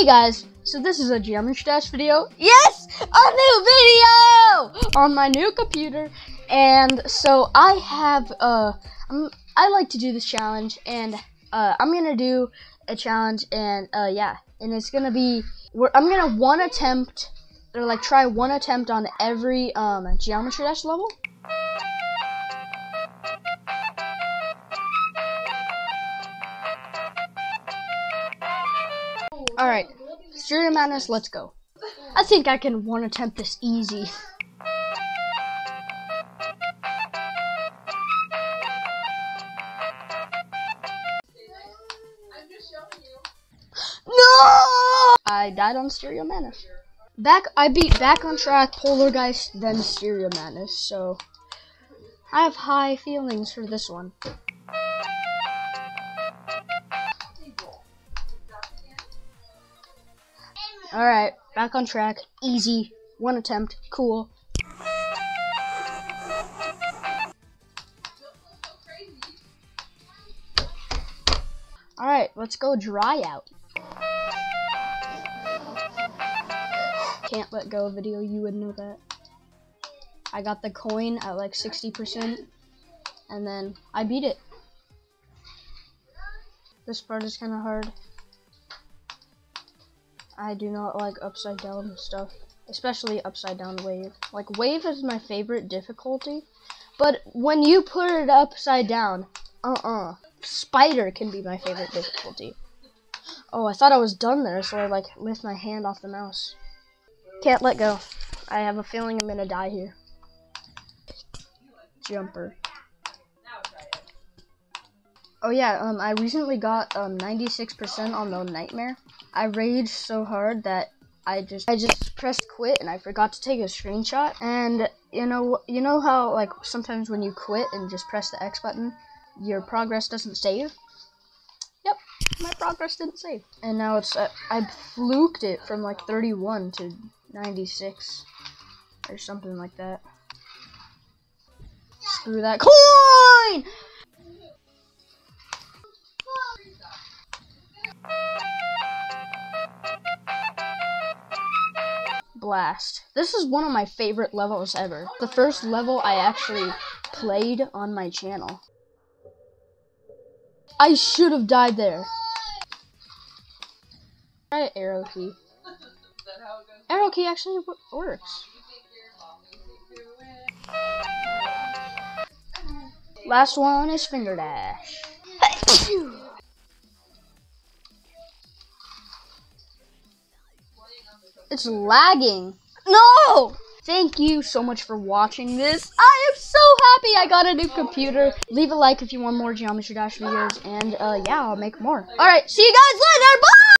Hey guys, so this is a Geometry Dash video. Yes, a new video on my new computer. And so I have, uh, I'm, I like to do this challenge, and uh, I'm gonna do a challenge, and uh, yeah, and it's gonna be, I'm gonna one attempt, or like try one attempt on every um, Geometry Dash level. Alright, Stereo Madness, let's go. I think I can one attempt this easy. No! I died on Stereo Madness. Back, I beat Back on Track, Polargeist, then Stereo Madness, so I have high feelings for this one. Alright, back on track. Easy. One attempt. Cool. Alright, let's go dry out. Can't let go of video, you would know that. I got the coin at like 60%, and then I beat it. This part is kind of hard. I do not like upside down stuff, especially upside down wave. Like wave is my favorite difficulty, but when you put it upside down, uh-uh. Spider can be my favorite difficulty. Oh, I thought I was done there, so I like lift my hand off the mouse. Can't let go. I have a feeling I'm gonna die here. Jumper. Oh yeah, um, I recently got um 96% on the nightmare. I raged so hard that I just I just pressed quit and I forgot to take a screenshot. And you know you know how like sometimes when you quit and just press the X button, your progress doesn't save. Yep, my progress didn't save. And now it's uh, I fluked it from like 31 to 96 or something like that. Screw that coin! Blast. This is one of my favorite levels ever. The first level I actually played on my channel. I should have died there. Try arrow key. Arrow key actually works. Last one is Fingerdash. It's lagging. No! Thank you so much for watching this. I am so happy I got a new computer. Leave a like if you want more Geometry Dash videos. And uh, yeah, I'll make more. Alright, see you guys later. Bye!